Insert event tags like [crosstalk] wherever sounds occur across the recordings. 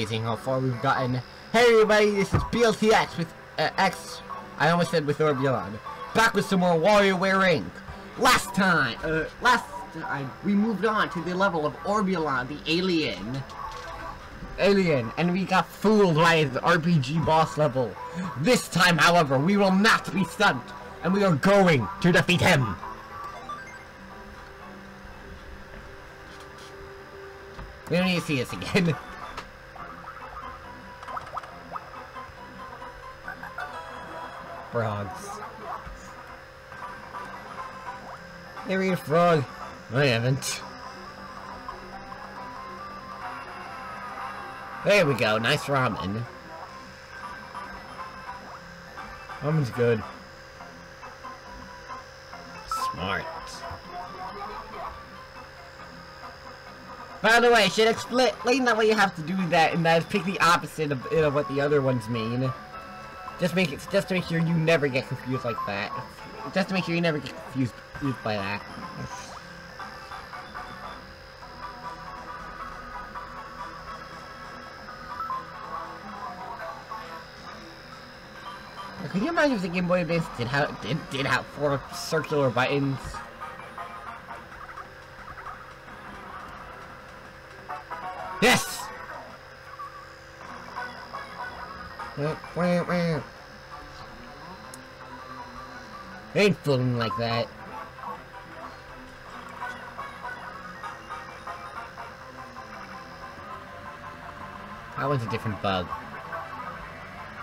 amazing how far we've gotten. Hey everybody, this is BLTX with uh, X. I almost said with Orbulon. Back with some more WarioWare Inc. Last time, uh, last time we moved on to the level of Orbulon, the alien. Alien, and we got fooled by the RPG boss level. This time, however, we will not be stunned, and we are going to defeat him. We don't need to see this again. [laughs] Frogs. There eat a frog. I haven't. There we go, nice ramen. Ramen's good. Smart. By the way, should explain that way you have to do that, and that is pick the opposite of, of what the other ones mean. Just make it, just to make sure you never get confused like that. Just to make sure you never get confused, by that. Can you imagine if the Game Boy Advance did have did did have four circular buttons? Yes. Ain't fooling like that. That one's a different bug.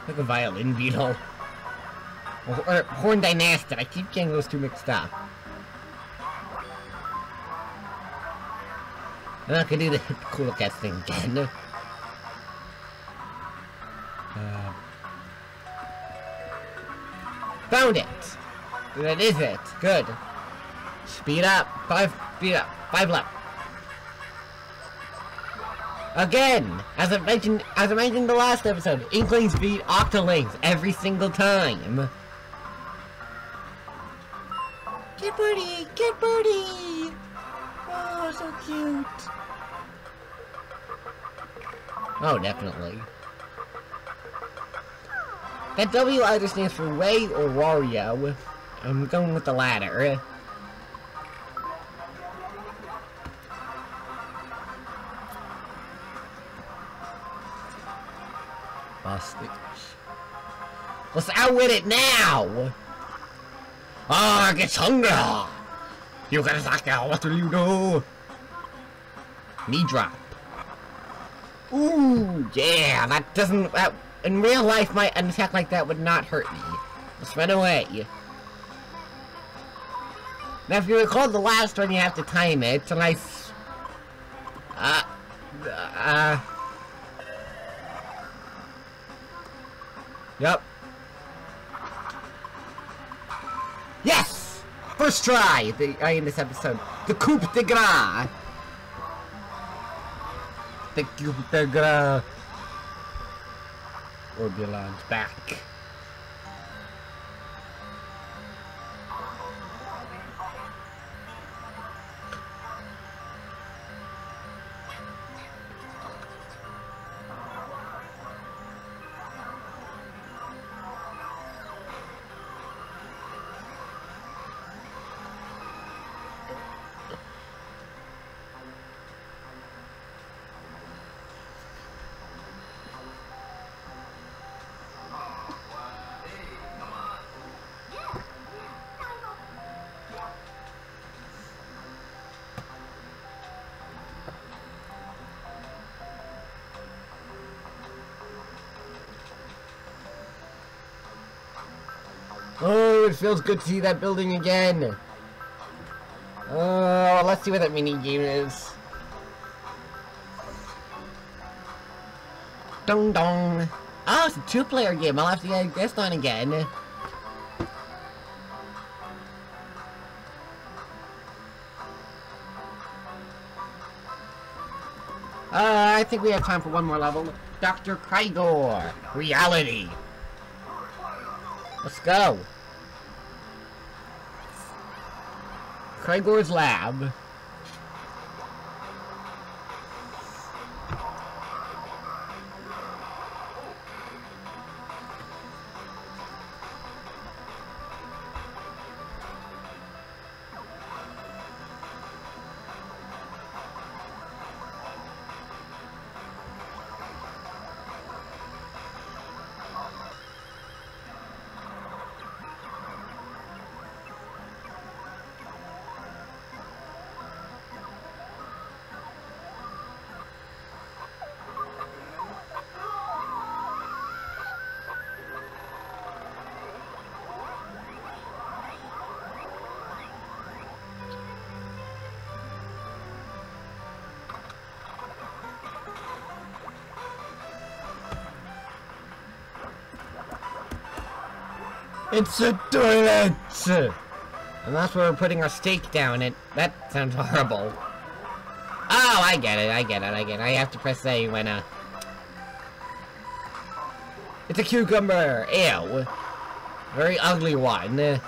Like a violin beetle. Or, or er, Horn Dynastic. I keep getting those two mixed up. I'm not gonna do the [laughs] cool cat thing again. Found it! That is it. Good. Speed up. Five. Speed up. Five left. Again, as I mentioned, as I mentioned in the last episode, Inklings beat Octolings every single time. Get birdie, get birdie. Oh, so cute. Oh, definitely. That W either stands for Way or Wario. I'm going with the latter. Busted. Let's outwit it now! Ah, get hunger! You gotta knock out, what will you do? Knee drop. Ooh, yeah, that doesn't, that, in real life, my, an attack like that would not hurt me. Let's run away. Now, if you recall the last one, you have to time it, It's a nice... Uh... Uh... Yep. Yes! First try the, uh, in this episode. The coup de grace. The coup de grace. Orbulon's back. Oh, it feels good to see that building again. Oh, let's see what that mini game is. Dong dong. Oh, it's a two-player game. I'll have to get guest on again. Uh, I think we have time for one more level. Dr. Crygor, Reality. Let's go. Crygor's lab. It's a toilet! And that's where we're putting our steak down. It that sounds horrible. Oh, I get it, I get it, I get it. I have to press A when, uh... It's a cucumber! Ew! Very ugly one.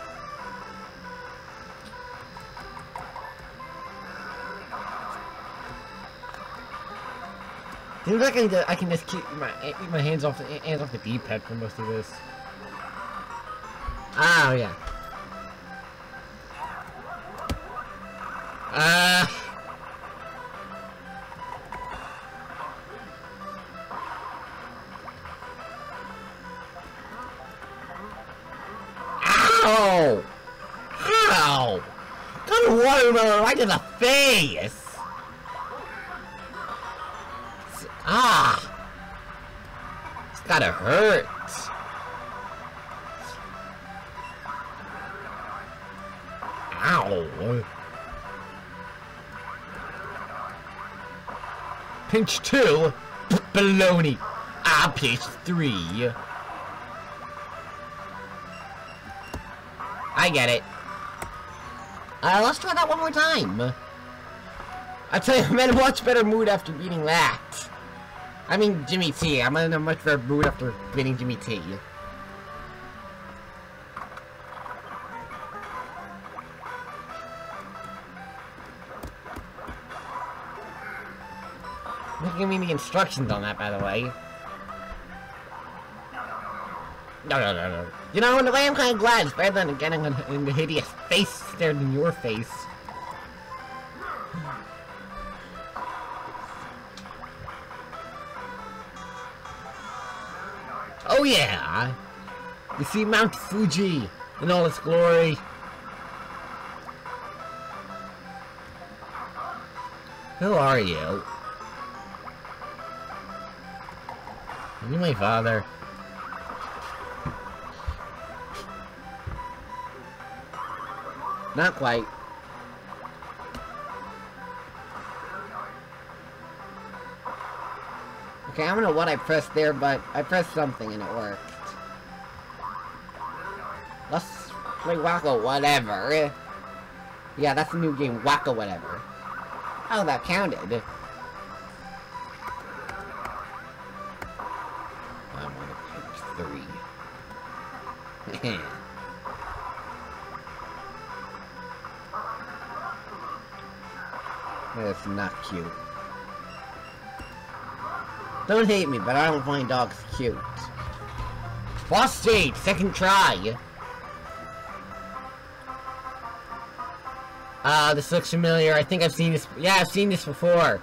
Seems like I can, just keep my my hands off the hands off the D-pad for most of this. Oh yeah. Uh. Ow! Ow! Got watermelon right in the face! Ah! It's gotta hurt. Ow! Pinch two? Baloney! Ah, pinch three. I get it. Uh, let's try that one more time. I tell you, I'm in a much better mood after beating that. I mean, Jimmy T. I'm in a much better mood after beating Jimmy T. At me the instructions on that, by the way. No, no, no, no. You know, in a way, I'm kind of glad. It's better than getting in the hideous face stared in your face. Oh yeah! You see Mount Fuji in all its glory. Who are you? You my father? Not quite. Okay, I don't know what I pressed there, but I pressed something and it worked. Let's play Wacko Whatever. Yeah, that's a new game, Wacko Whatever. Oh, that counted. Three. [laughs] That's not cute. Don't hate me, but I don't find dogs cute. Boss stage, second try. Ah, uh, this looks familiar. I think I've seen this. Yeah, I've seen this before.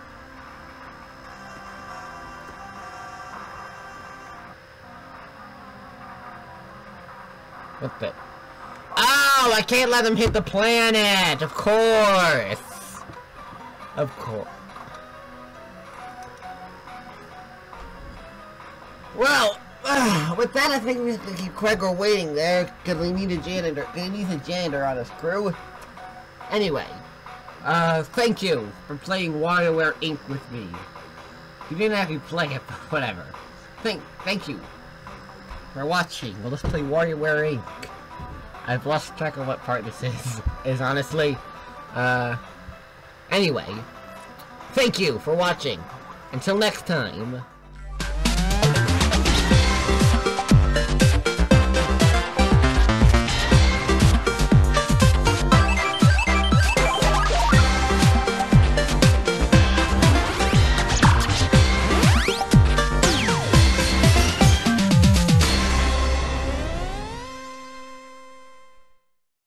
What the? Oh, I can't let them hit the planet! Of course! Of course. Well, uh, [sighs] with that, I think we have to keep Crygor waiting there, because we need a janitor. We need a janitor on this crew. Anyway, uh, thank you for playing WarioWare Inc. with me. You didn't have to play it, but whatever. Thank, thank you for watching. Well, let's play WarioWare Inc. I've lost track of what part this is, [laughs] is honestly. Uh, Anyway, thank you for watching. Until next time.